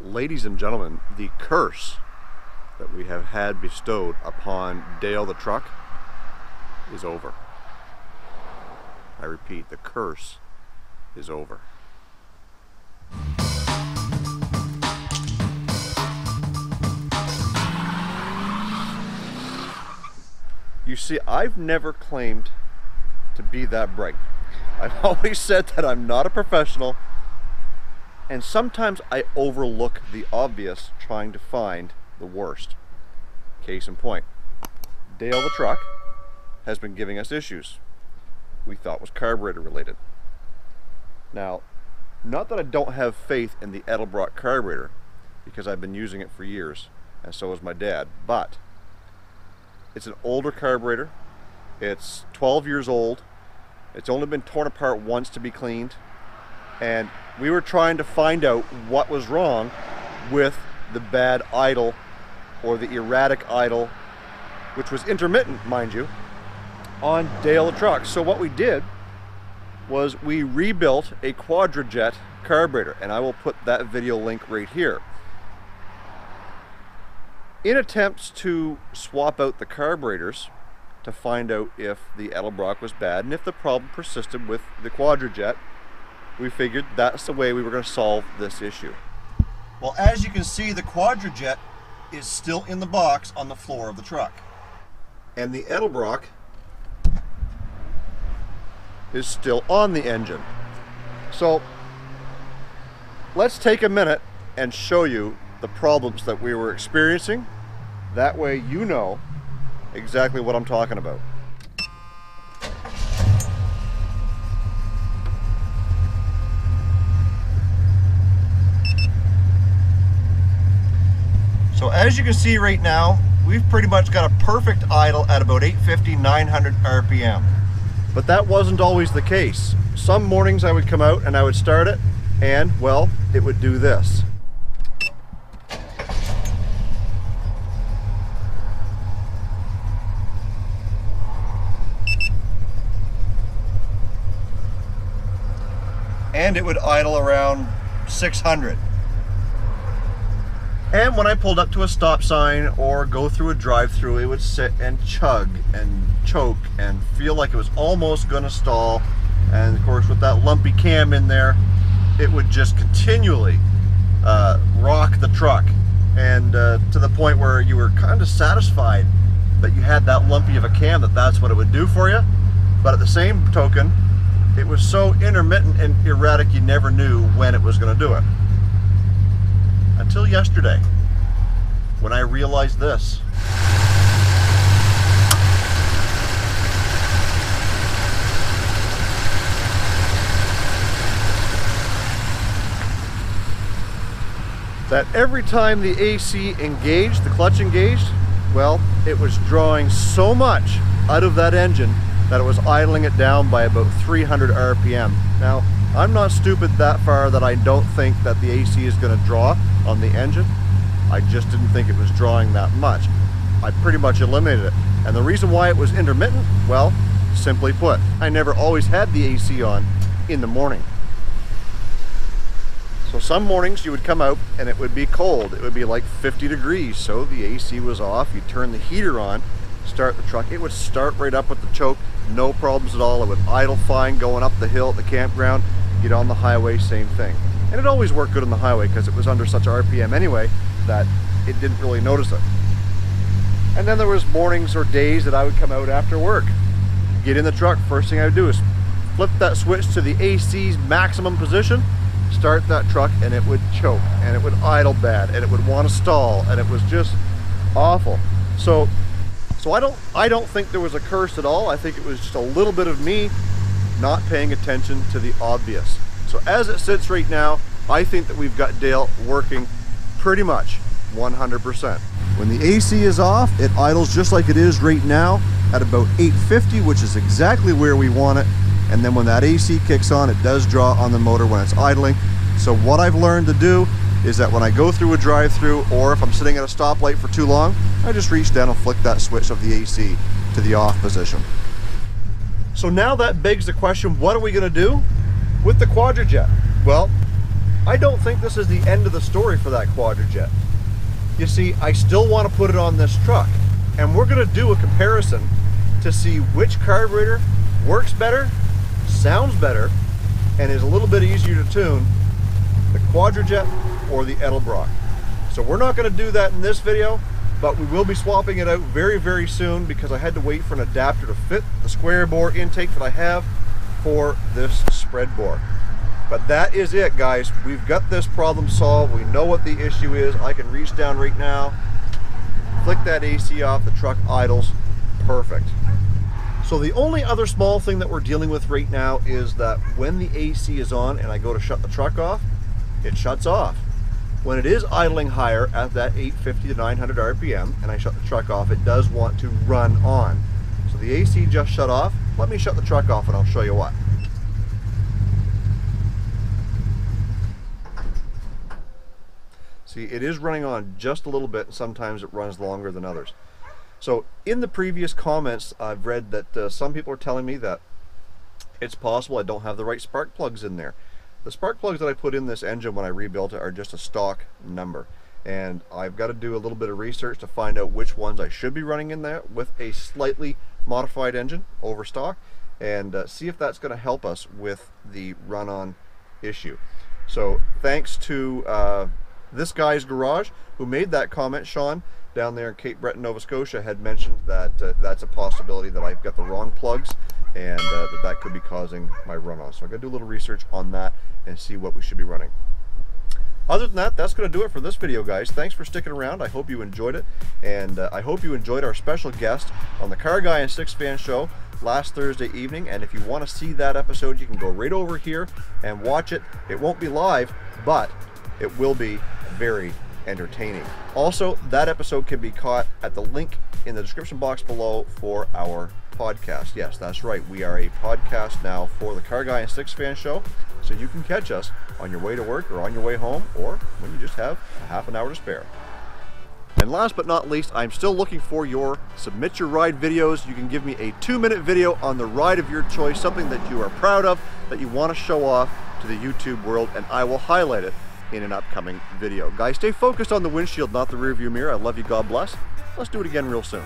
ladies and gentlemen, the curse that we have had bestowed upon Dale the truck is over. I repeat, the curse is over. You see, I've never claimed to be that bright. I've always said that I'm not a professional, and sometimes I overlook the obvious trying to find the worst. Case in point, Dale the truck has been giving us issues we thought was carburetor related. Now, not that I don't have faith in the Edelbrock carburetor, because I've been using it for years, and so has my dad, but it's an older carburetor. It's 12 years old. It's only been torn apart once to be cleaned. And we were trying to find out what was wrong with the bad idle or the erratic idle, which was intermittent, mind you, on Dale trucks. So what we did was we rebuilt a Quadrajet carburetor, and I will put that video link right here. In attempts to swap out the carburetors to find out if the Edelbrock was bad and if the problem persisted with the Quadrajet, we figured that's the way we were going to solve this issue. Well, as you can see, the Quadrajet is still in the box on the floor of the truck. And the Edelbrock is still on the engine. So let's take a minute and show you the problems that we were experiencing. That way you know exactly what I'm talking about. So as you can see right now, we've pretty much got a perfect idle at about 850, 900 RPM. But that wasn't always the case. Some mornings I would come out and I would start it and, well, it would do this. And it would idle around 600. And when I pulled up to a stop sign or go through a drive-through, it would sit and chug and choke and feel like it was almost gonna stall. And of course, with that lumpy cam in there, it would just continually uh, rock the truck. And uh, to the point where you were kind of satisfied that you had that lumpy of a cam, that that's what it would do for you. But at the same token, it was so intermittent and erratic you never knew when it was gonna do it until yesterday when I realized this. That every time the AC engaged, the clutch engaged, well, it was drawing so much out of that engine that it was idling it down by about 300 RPM. Now, I'm not stupid that far that I don't think that the AC is going to draw on the engine. I just didn't think it was drawing that much. I pretty much eliminated it. And the reason why it was intermittent, well, simply put, I never always had the AC on in the morning. So some mornings you would come out and it would be cold. It would be like 50 degrees. So the AC was off. You turn the heater on, start the truck. It would start right up with the choke. No problems at all. It would idle fine going up the hill at the campground get on the highway, same thing. And it always worked good on the highway because it was under such RPM anyway that it didn't really notice it. And then there was mornings or days that I would come out after work, get in the truck, first thing I would do is flip that switch to the AC's maximum position, start that truck and it would choke and it would idle bad and it would want to stall and it was just awful. So so I don't I don't think there was a curse at all. I think it was just a little bit of me not paying attention to the obvious. So as it sits right now, I think that we've got Dale working pretty much 100%. When the AC is off, it idles just like it is right now at about 850, which is exactly where we want it. And then when that AC kicks on, it does draw on the motor when it's idling. So what I've learned to do is that when I go through a drive-through or if I'm sitting at a stoplight for too long, I just reach down and flick that switch of the AC to the off position. So now that begs the question, what are we gonna do with the Quadrajet? Well, I don't think this is the end of the story for that Quadrajet. You see, I still want to put it on this truck. And we're going to do a comparison to see which carburetor works better, sounds better, and is a little bit easier to tune, the Quadrajet or the Edelbrock. So we're not going to do that in this video, but we will be swapping it out very, very soon because I had to wait for an adapter to fit the square bore intake that I have for this spread bore. But that is it, guys. We've got this problem solved. We know what the issue is. I can reach down right now, flick that AC off, the truck idles. Perfect. So the only other small thing that we're dealing with right now is that when the AC is on and I go to shut the truck off, it shuts off. When it is idling higher at that 850 to 900 RPM and I shut the truck off, it does want to run on. So the AC just shut off. Let me shut the truck off and I'll show you what. See, it is running on just a little bit and sometimes it runs longer than others. So in the previous comments, I've read that uh, some people are telling me that it's possible I don't have the right spark plugs in there. The spark plugs that I put in this engine when I rebuilt it are just a stock number. And I've got to do a little bit of research to find out which ones I should be running in there with a slightly modified engine over stock and uh, see if that's going to help us with the run-on issue. So thanks to uh, this guy's garage who made that comment, Sean, down there in Cape Breton, Nova Scotia, had mentioned that uh, that's a possibility that I've got the wrong plugs and uh, that that could be causing my run-on. So I'm going to do a little research on that and see what we should be running. Other than that, that's going to do it for this video, guys. Thanks for sticking around. I hope you enjoyed it, and uh, I hope you enjoyed our special guest on the Car Guy and Six Fan Show last Thursday evening. And if you want to see that episode, you can go right over here and watch it. It won't be live, but it will be very entertaining. Also, that episode can be caught at the link in the description box below for our podcast. Yes, that's right. We are a podcast now for the Car Guy and Six Fan Show, so you can catch us on your way to work or on your way home or when you just have a half an hour to spare. And last but not least, I'm still looking for your submit your ride videos. You can give me a two minute video on the ride of your choice, something that you are proud of, that you want to show off to the YouTube world, and I will highlight it in an upcoming video. Guys, stay focused on the windshield, not the rearview mirror. I love you. God bless. Let's do it again real soon.